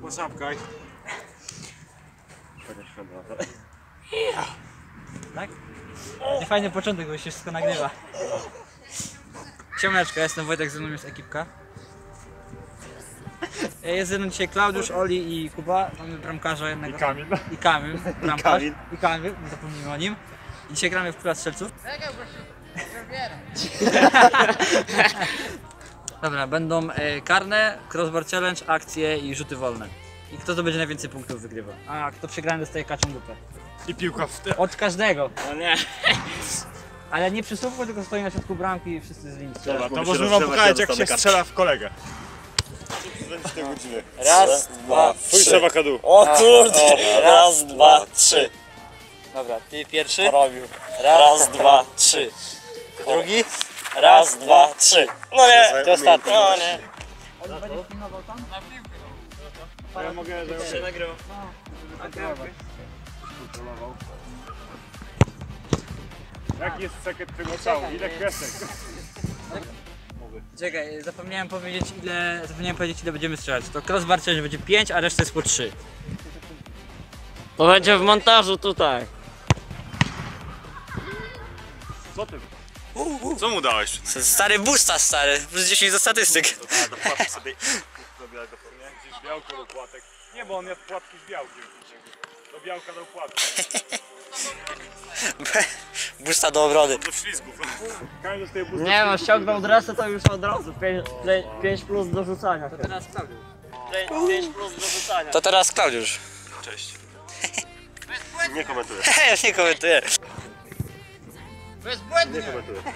Poszapkaj. Tak? Będzie fajny początek, bo się wszystko nagrywa. Siemaneczko, ja jestem Wojtek, ze mną jest ekipka. Jest ze mną dzisiaj Klaudiusz, Oli i Kuba. Mamy bramkarza jednego. I Kamil. I Kamil, bramkarz. Kamil. I Kamil, nie zapomnijmy o nim. I dzisiaj gramy w Kula Strzelców. Dobra, będą e, karne, crossbar challenge, akcje i rzuty wolne. I kto to będzie najwięcej punktów wygrywa. A kto przegrany dostaje kaczą dupę. I piłka w te... Od każdego. No nie. Ale nie przysłówko, tylko stoi na środku bramki i wszyscy z linii. Dobra, to możemy wam pokazać ja jak się strzela w kolegę. Raz, dwa, trzy. Seba Kadu. O kurde! Raz, dwa, trzy. Dobra, ty pierwszy. Porobił. Raz, dwa, trzy. Drugi? Raz, dwa, trzy. No nie, To ostatni. no nie. Ja mogę Się nagrywa. Jaki jest sekret tego cału? Ile kresek? Czekaj, zapomniałem powiedzieć ile, zapomniałem powiedzieć ile będziemy strzelać. To crossbar challenge będzie 5, a reszta jest po 3. To będzie w montażu tutaj. Co ty? Co mu dałeś? Stary busta, stary. Plus 10 do statystyk. A, do płatki sobie... Nie, gdzieś białko do płatek. Nie, bo on jest płatki z białkiem. Do białka do płatki. Busta do obrony. Do ślizgów. Nie no, ściągnął dresę to już od razu. 5 plus do rzucania. To teraz Klaudiusz. 5 plus do rzucania. To teraz Klaudiusz. Cześć. Nie komentuję. Ja nie komentuję. Nie komentuję.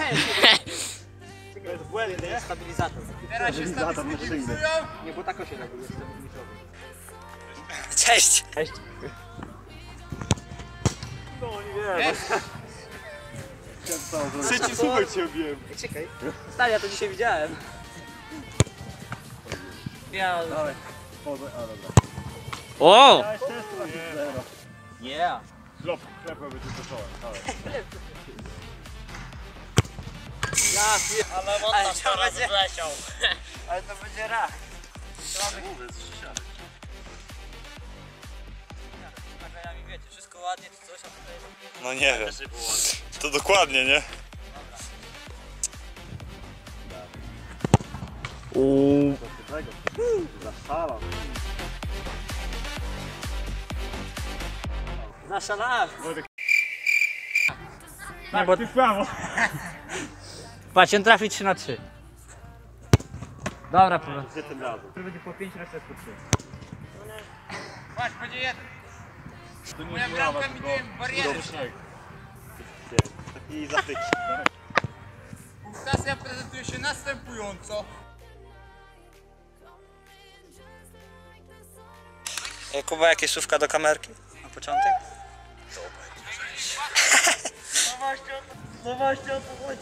To jest błędny, nie? Stabilizator. Teraz się stabilizują. Nie, bo tak się reguluje. Cześć. Cześć. No nie wiem. Trzeci słuchaj cię obiłem. Czekaj. Stary, ja to dzisiaj widziałem. Ja... O! Yeah. Zlop, klepę będzie zacząłem. Ja, Ale montaż to teraz będzie... ale to będzie rak. Nagraniami wiecie, wszystko ładnie czy coś, a tutaj... No nie wiem. To dokładnie, nie? Uuu. Nasza nasz. Tak, Nie, bo... ty prawo. Patrz, on trafi 3 na 3. Dobra, problem. Gdzie tym razem? To będzie po 5 razy po 3. Patrz, będzie jeden. Moja bramka mi nie bariery. Taki zatyk. Punktacja prezentuje się następująco. Kuba, jakieś słówka do kamerki na początek? No właśnie, no właśnie o to chodzi.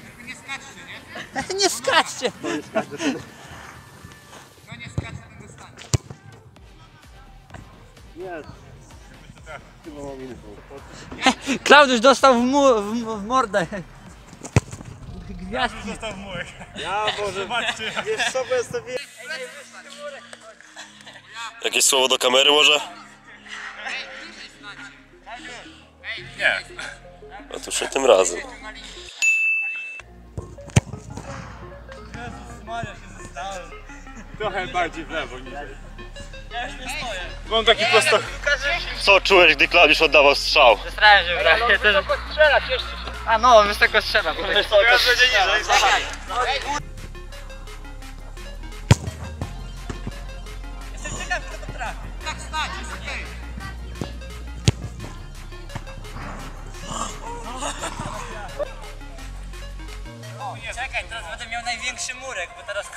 Nie skaczcie, nie? Nie skaczcie! No nie skaczcie, ten dostanie. Klaudiusz dostał w, mu, w, w mordę. Gwiazdki. Zostaw mułek. Ja może Zobaczcie. wiesz sobie sobie. Jakieś słowo do kamery może? Nie. Otóż nie tym razem. Trochę bardziej w lewo niż... Mam taki prosto... Co czułeś, gdy Klaudiusz oddawał strzał? Starałem się brać. Ja też... strzela, cieszcie się. A no, wysoko strzela. Wysoko strzela. Jestem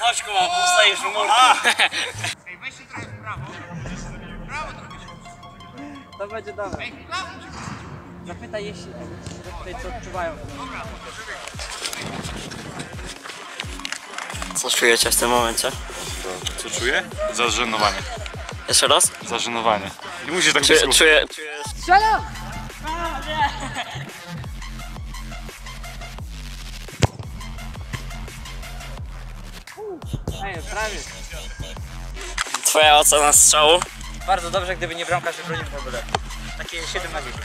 Chodź Kuba, ustajesz w murku. Ej, weź się trochę w prawo. Prawo trochę się. To będzie dobre. Ej. Zapytaj jeśli... Zapytaj co odczuwają. Co czujecie w tym momencie? Co czuję? Zażenowanie. Jeszcze raz? Zażenowanie. Nie musisz tak Czuję, blisko. czuję, czuję Strzelam! Twoja ocena strzału? Bardzo dobrze, gdyby nie bramkarz wybronił w ogóle. Takie 7 na 10.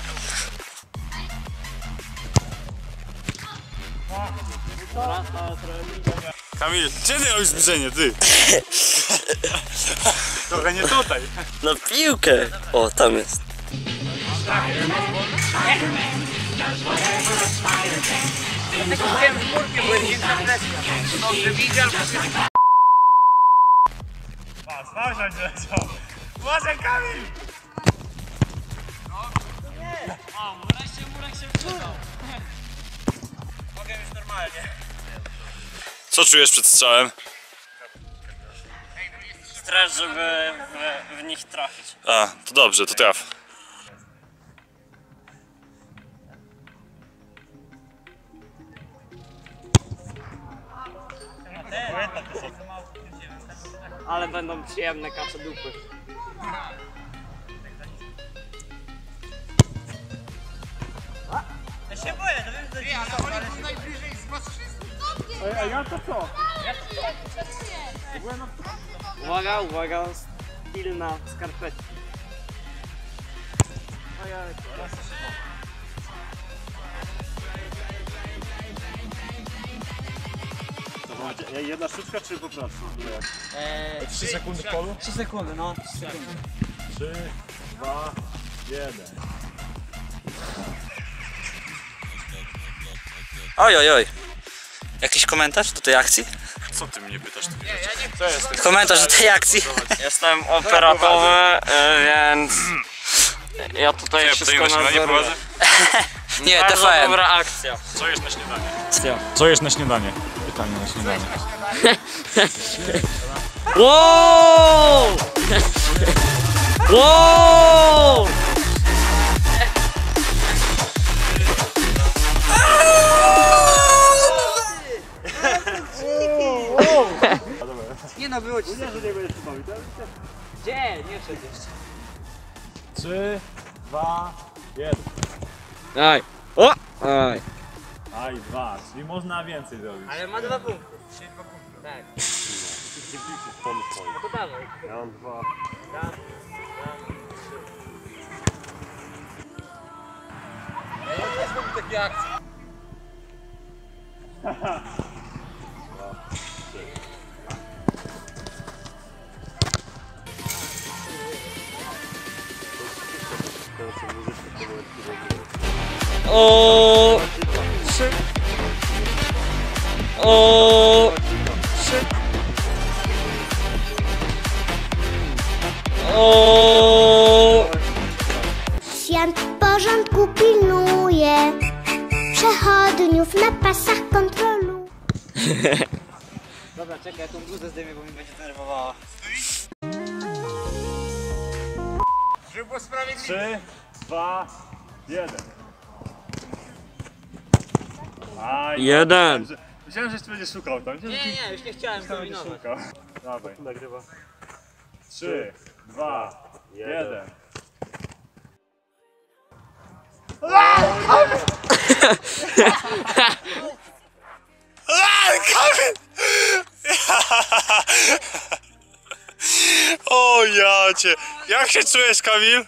Kamil, gdzie ty robisz zbliżenie, ty? Trochę nie tutaj. Na piłkę! O, tam jest. W kurkę, bo jest większa presja. Dobrze widział, A, Smażać leciał. Uważaj, Kamil! Mogę już normalnie. Co czujesz przed strzałem? Straż, żeby w, w nich trafić. A, to dobrze, to traf. Ale będą przyjemne kacze dupy. Ja się boję, to wiem, że to jest Ale oni są najbliżej z was wszystkich. A ja to co? Uwaga, uwaga, styl na skarpetki. Jedna sztuczka czy po prostu? Eee, 3 sekundy w polu? 3 sekundy, no. 3 sekundy. 3, 2, 1. Oj, oj, oj. Jakiś komentarz do tej akcji? Co ty mnie pytasz? Ty? Co jest? Komentarz do tej akcji. Jestem operatowy, y, więc ja tutaj Ja wszystko tutaj na śniadanie nadzoruję. prowadzę? Nie, Bardzo TVN. dobra akcja. Co jest na śniadanie? Co jest na śniadanie? Pytanie na śniadanie. Wow! Wow! Nie no, było ci. Nie, że nie będziesz Gdzie? Nie wszedł jeszcze. 3, 2, 1. Aj. O! Aj. Aj, 2, czyli można więcej zrobić. Ale ma dwa punkty. Trzy, dwa punkty. Tak. No to dawaj. Ja mam dwa. Dwa, trzy. Ja też mam takie akcje. O! O! Trzy. O! Świat porządku pilnuje, przechodniów na pasach kontroluje. Dobra, czekaj, ja tą bluzę zdejmę, bo mi będzie denerwowała. Żeby było sprawiedliwie. 3, 2, 1. Aj, Jeden. Myślałem, że- jeszcze będziesz szukał tam. Myślałem, Nie, nie, już nie chciałem że będziesz kombinować. szukał. Dawaj. Nagrywa. 3, 2, 1. O ja cię! Jak się czujesz, Kamil?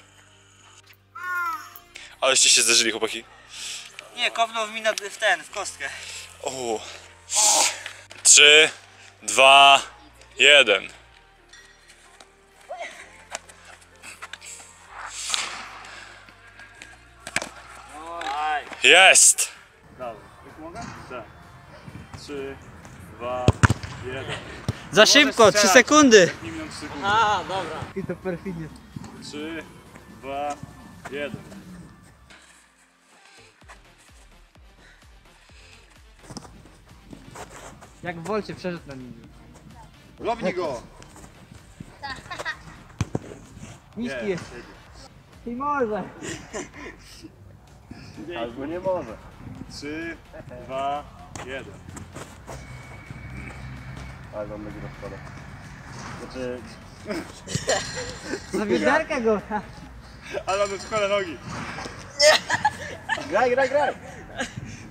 Aleście się zderzyli, chłopaki. Nie, kopnął mi na, w ten, w kostkę. O. Trzy, dwa, jeden. Jest! Trzy, dwa, jeden. Za szybko, 3 sekundy. Nie minął trzy sekundy. A, dobra. I to perfidnie. Trzy, dwa, jeden. Jak w Wolcie przeszedł na nim. Lobnij go. Niski jest. I może. Albo nie może. Trzy, dwa, jeden. Ale mam nogi rozpada. Znaczy... Za go. Ale on składa nogi. Graj, graj, graj.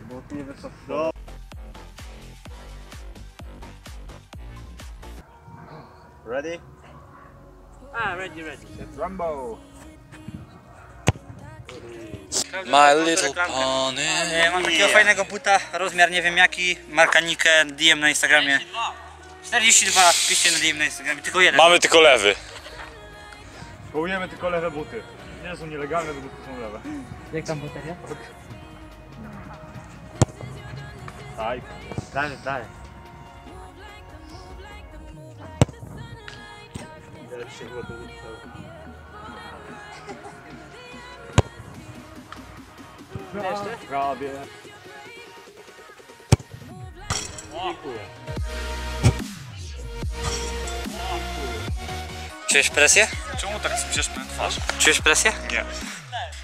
Bo ty nie wyszło. Ready? A, ready, ready. Rumbo. My little pony. E, mam takiego fajnego buta, rozmiar nie wiem jaki, marka Nike, DM na Instagramie. 42, piszcie na DM na Instagramie, tylko jeden. Mamy tylko lewy. Połujemy tylko lewe buty. Nie są nielegalne, bo buty są lewe. Jak tam bateria? Tak. Dalej, dalej. Jeszcze? Prawie. Czujesz presję? Czemu tak spieszesz na twarz? Czujesz presję? Nie.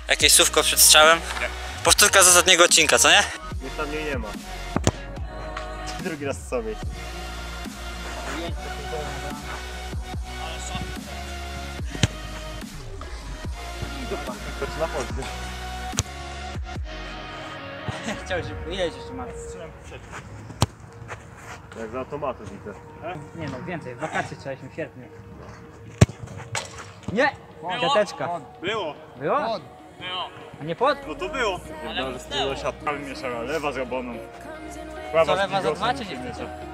Jakieś słówko przed strzałem? Nie. Powtórka z ostatniego odcinka, co nie? Niech tam mnie nie ma. Drugi raz sobie. Chodź na chodź. Chciał się powiedzieć jeszcze ma. Jak z automatu widzę. Nie no, więcej, w wakacje trzeba w sierpniu. Nie! Siateczka. Było. Było? A nie pod? No to było. Wiem, że styło siatkę. Ale mieszała, lewa z oboną. Prawa Co, z lewa za dwa, czy nie?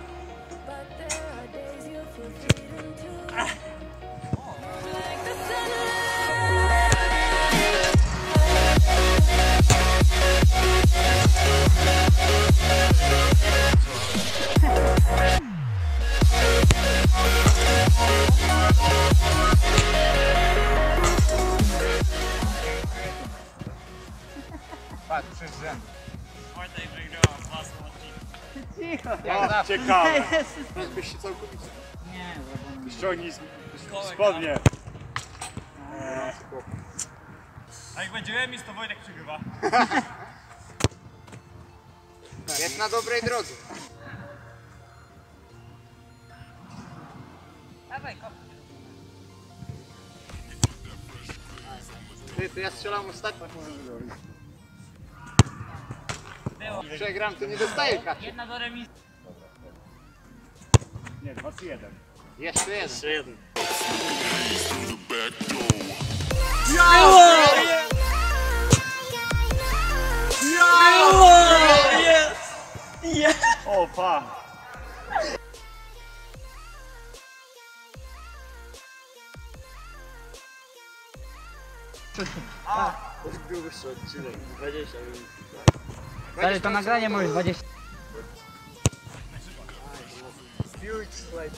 Ciekawe. Byś się całkowicie. Nie, Ściągnij z- spodnie. A jak będzie remis, to Wojtek przegrywa. Jest na dobrej drodze. Dawaj, kop. Ty, to ja strzelam ostatnio. Przegram, to nie dostaję kaczy. Jedna do remisu. Нет, 21. Я шведен. Шведен. Я! Я! Я! Опа! А! Ты вышел, чувак, 20 на грани может 20. Huge slide.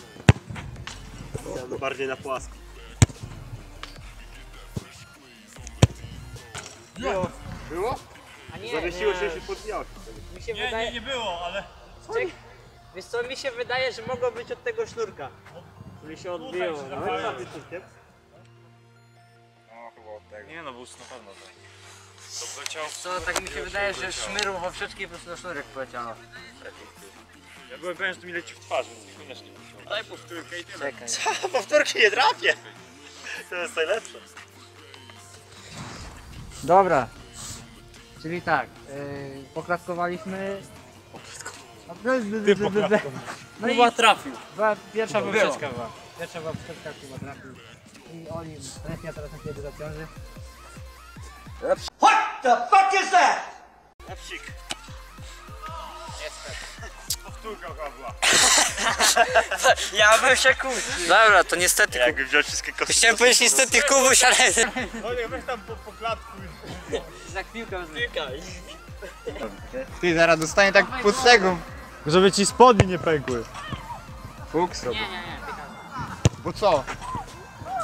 No, bardziej na płasko. Było. Było? A nie, Zawiesiło nie. się, się podniosło. Mi się Nie, wydaje... nie, nie było, ale... Czek... Wiesz co, mi się wydaje, że mogło być od tego sznurka. Czyli się odbiło. No, no, no, chyba od tego. Nie no, był na pewno tak. To. Co, tak mi się wydaje, że szmyrło w po prostu na sznurek poleciało. Ja byłem pewien, że to mi leci w twarz, więc niekoniecznie. Daj powtórkę i tyle. Czekaj. Powtórki nie trafię. To jest najlepsze. Dobra. Czyli tak, yy, poklatkowaliśmy. Ty poklatkował. No i trafił. Była pierwsza poprzeczka była. Pierwsza była poprzeczka, chyba trafił. I oni, presja teraz na kiedy zaciąży. Lepsik. Powtórka chyba. Ja bym się kłócił. Dobra, to niestety. Jakby wziął wszystkie kostki. Chciałem powiedzieć niestety Kubuś, ale... No nie, weź tam po, po klatku. Za chwilkę Ty, zaraz dostanie tak pod cegą. Żeby ci spodnie nie pękły. Fuks. Nie, nie, nie. Bo co?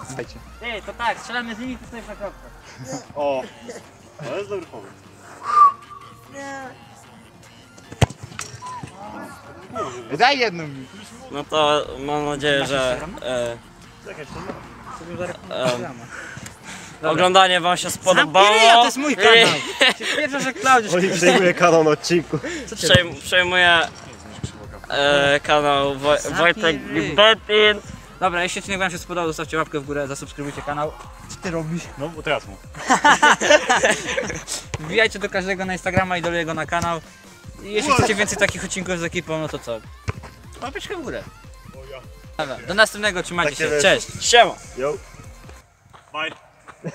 Dajcie. Ty, to tak, strzelamy z nimi, to stoisz na kropkę. O. To jest dobry pomysł. Daj jedną mi. No to mam nadzieję, że e, oglądanie wam się spodobało. Zamknij, to jest mój kanał. Pierwsza, że Klaudiusz. Oni przejmuje kanał na odcinku. Przejm- przejmuje e, kanał Woj Wojtek Betin. Dobra, jeśli odcinek wam się spodobał, zostawcie łapkę w górę, zasubskrybujcie kanał. Co ty robisz? No, bo teraz mu. Wbijajcie do każdego na Instagrama i do jego na kanał. I jeśli chcecie więcej takich odcinków z ekipą, no to co? Łapeczkę w górę. Dobra, do następnego, trzymajcie się, cześć! Siema. Yo. Bye.